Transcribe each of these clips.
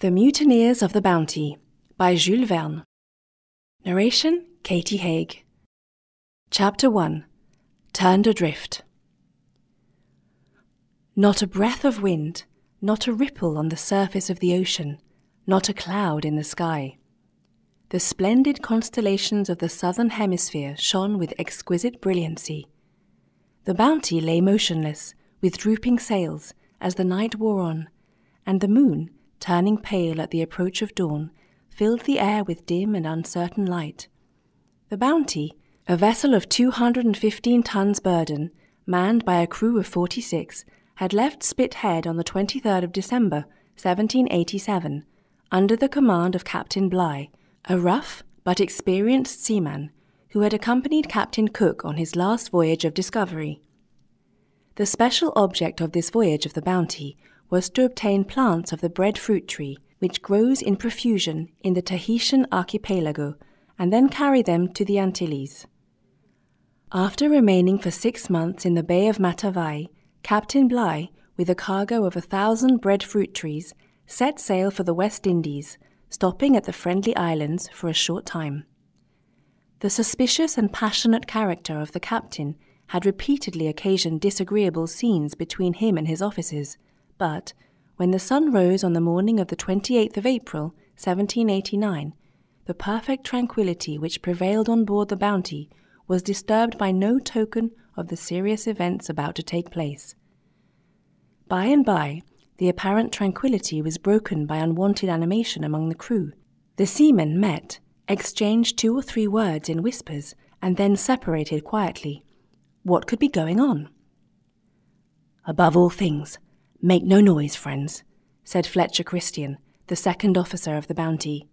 The Mutineers of the Bounty by Jules Verne. Narration Katie Haigh. Chapter 1 Turned Adrift. Not a breath of wind, not a ripple on the surface of the ocean, not a cloud in the sky. The splendid constellations of the southern hemisphere shone with exquisite brilliancy. The Bounty lay motionless, with drooping sails, as the night wore on, and the moon, turning pale at the approach of dawn, filled the air with dim and uncertain light. The Bounty, a vessel of 215 tons burden, manned by a crew of 46, had left Spithead on the 23rd of December, 1787, under the command of Captain Bligh, a rough but experienced seaman who had accompanied Captain Cook on his last voyage of discovery. The special object of this voyage of the Bounty was to obtain plants of the breadfruit tree, which grows in profusion in the Tahitian archipelago, and then carry them to the Antilles. After remaining for six months in the Bay of Matavai, Captain Bligh, with a cargo of a thousand breadfruit trees, set sail for the West Indies, stopping at the Friendly Islands for a short time. The suspicious and passionate character of the captain had repeatedly occasioned disagreeable scenes between him and his officers, but when the sun rose on the morning of the 28th of April, 1789, the perfect tranquillity which prevailed on board the Bounty was disturbed by no token of the serious events about to take place. By and by, the apparent tranquillity was broken by unwonted animation among the crew. The seamen met, exchanged two or three words in whispers, and then separated quietly. What could be going on? Above all things, Make no noise, friends, said Fletcher Christian, the second officer of the Bounty.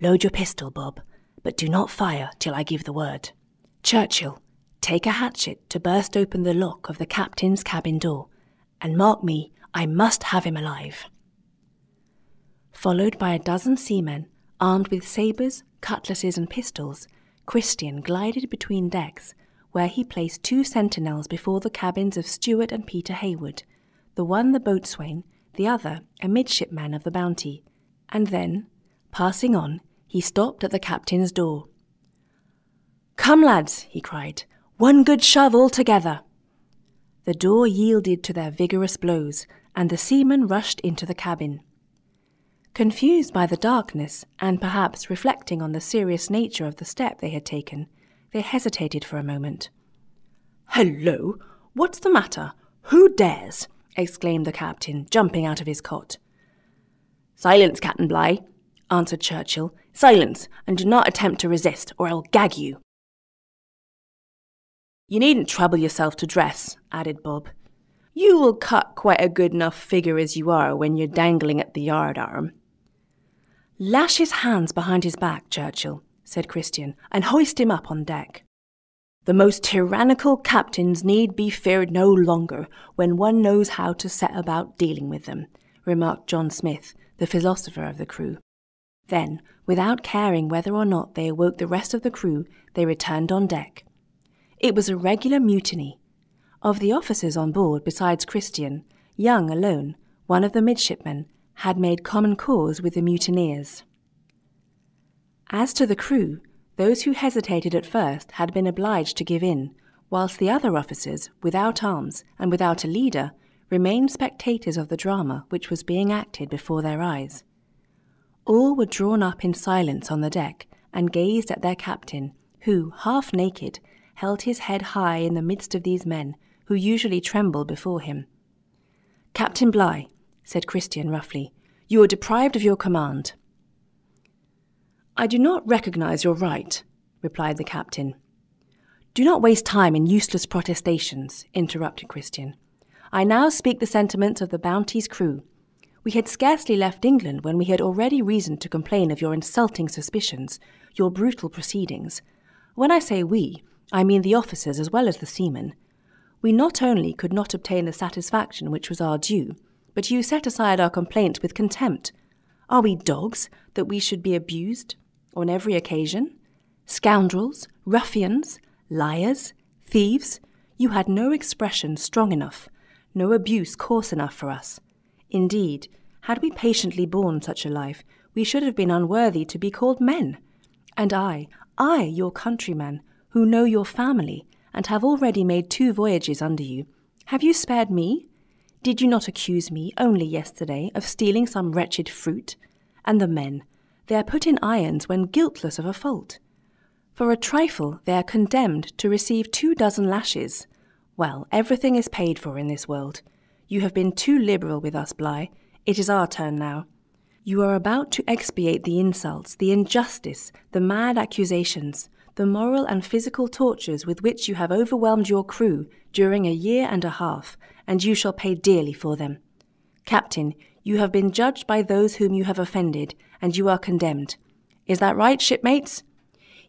Load your pistol, Bob, but do not fire till I give the word. Churchill, take a hatchet to burst open the lock of the captain's cabin door, and mark me, I must have him alive. Followed by a dozen seamen, armed with sabres, cutlasses, and pistols, Christian glided between decks, where he placed two sentinels before the cabins of Stewart and Peter Heywood, the one the boatswain, the other a midshipman of the Bounty, and then, passing on, he stopped at the captain's door. Come, lads, he cried, one good shove all together. The door yielded to their vigorous blows, and the seamen rushed into the cabin. Confused by the darkness, and perhaps reflecting on the serious nature of the step they had taken, they hesitated for a moment. Hello! What's the matter? Who dares? Exclaimed the captain, jumping out of his cot. Silence, Captain Bligh, answered Churchill. Silence, and do not attempt to resist, or I'll gag you. You needn't trouble yourself to dress, added Bob. You will cut quite a good enough figure as you are when you're dangling at the yard arm. Lash his hands behind his back, Churchill, said Christian, and hoist him up on deck. The most tyrannical captains need be feared no longer when one knows how to set about dealing with them, remarked John Smith, the philosopher of the crew. Then, without caring whether or not they awoke the rest of the crew, they returned on deck. It was a regular mutiny. Of the officers on board, besides Christian, Young alone, one of the midshipmen, had made common cause with the mutineers. As to the crew, those who hesitated at first had been obliged to give in, whilst the other officers, without arms and without a leader, remained spectators of the drama which was being acted before their eyes. All were drawn up in silence on the deck and gazed at their captain, who, half naked, held his head high in the midst of these men, who usually trembled before him. Captain Bligh, said Christian roughly, you are deprived of your command. I do not recognize your right, replied the captain. Do not waste time in useless protestations, interrupted Christian. I now speak the sentiments of the Bounty's crew. We had scarcely left England when we had already reason to complain of your insulting suspicions, your brutal proceedings. When I say we, I mean the officers as well as the seamen. We not only could not obtain the satisfaction which was our due, but you set aside our complaint with contempt. Are we dogs that we should be abused? On every occasion? Scoundrels, ruffians, liars, thieves, you had no expression strong enough, no abuse coarse enough for us. Indeed, had we patiently borne such a life, we should have been unworthy to be called men. And I, I, your countryman, who know your family, and have already made two voyages under you, have you spared me? Did you not accuse me only yesterday of stealing some wretched fruit? And the men, they are put in irons when guiltless of a fault. For a trifle, they are condemned to receive two dozen lashes. Well, everything is paid for in this world. You have been too liberal with us, Bligh. It is our turn now. You are about to expiate the insults, the injustice, the mad accusations, the moral and physical tortures with which you have overwhelmed your crew during a year and a half, and you shall pay dearly for them. Captain, you have been judged by those whom you have offended, and you are condemned. Is that right, shipmates?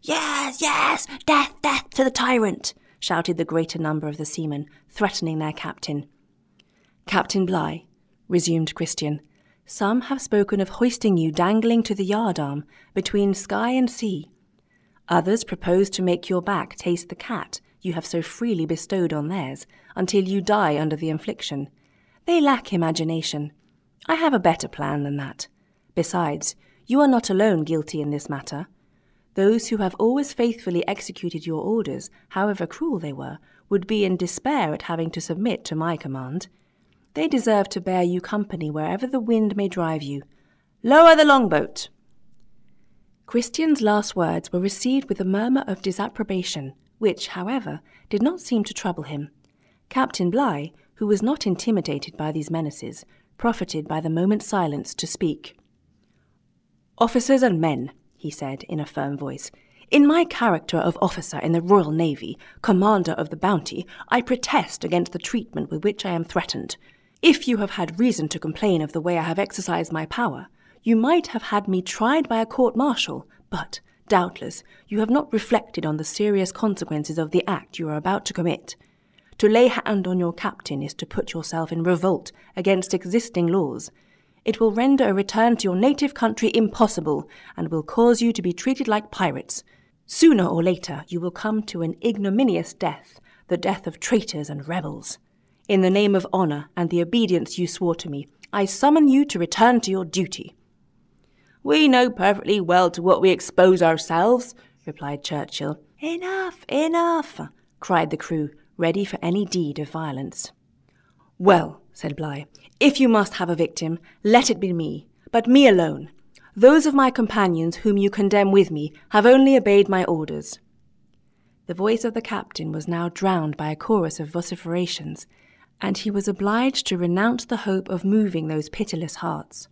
Yes, yes, death, death to the tyrant, shouted the greater number of the seamen, threatening their captain. Captain Bligh, resumed Christian, some have spoken of hoisting you dangling to the yardarm between sky and sea. Others propose to make your back taste the cat you have so freely bestowed on theirs until you die under the infliction. They lack imagination. I have a better plan than that. Besides, you are not alone guilty in this matter. Those who have always faithfully executed your orders, however cruel they were, would be in despair at having to submit to my command. They deserve to bear you company wherever the wind may drive you. Lower the longboat! Christian's last words were received with a murmur of disapprobation, which, however, did not seem to trouble him. Captain Bligh, who was not intimidated by these menaces, profited by the moment's silence to speak. Officers and men, he said in a firm voice, in my character of officer in the Royal Navy, commander of the Bounty, I protest against the treatment with which I am threatened. If you have had reason to complain of the way I have exercised my power, you might have had me tried by a court martial, but, doubtless, you have not reflected on the serious consequences of the act you are about to commit. To lay hand on your captain is to put yourself in revolt against existing laws. It will render a return to your native country impossible, and will cause you to be treated like pirates. Sooner or later, you will come to an ignominious death, the death of traitors and rebels. In the name of honour and the obedience you swore to me, I summon you to return to your duty. We know perfectly well to what we expose ourselves, replied Churchill. Enough, enough, cried the crew, ready for any deed of violence. Well, said Bligh, if you must have a victim, let it be me, but me alone. Those of my companions whom you condemn with me have only obeyed my orders. The voice of the captain was now drowned by a chorus of vociferations, and he was obliged to renounce the hope of moving those pitiless hearts.